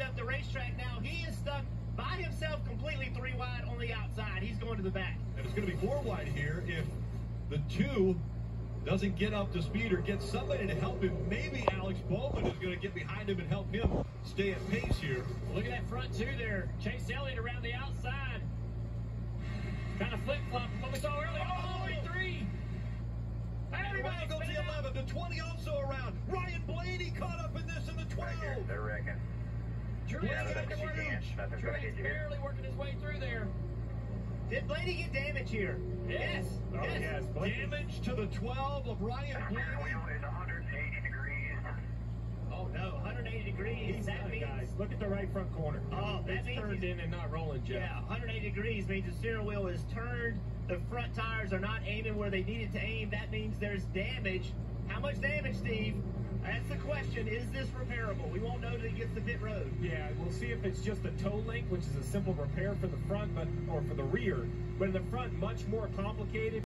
up the racetrack now. He is stuck by himself completely three wide on the outside. He's going to the back. And it's going to be four wide here if the two doesn't get up to speed or get somebody to help him. Maybe Alex Bowman is going to get behind him and help him stay at pace here. Look at that front two there. Chase Elliott around the outside. Kind of flip flop from what we saw earlier. Oh, Julian Yeah, got that's the you can. Nothing's gonna Julian's you. barely working his way through there. Did Blaney get damage here? Yes. Oh, yes. yes. Damage to the 12 of Ryan Steering Blaney. wheel is 180 degrees. Oh no, 180 degrees. He's that means guys. Look at the right front corner. Oh, that it's means turned he's- in and not rolling, Jeff. Yeah, 180 degrees means the steering wheel is turned. The front tires are not aiming where they needed to aim. That means there's damage. How much damage, Steve? That's the question. Is this repairable? We won't know until he gets to pit road. Yeah, we'll see if it's just a toe link, which is a simple repair for the front, but or for the rear. But in the front, much more complicated.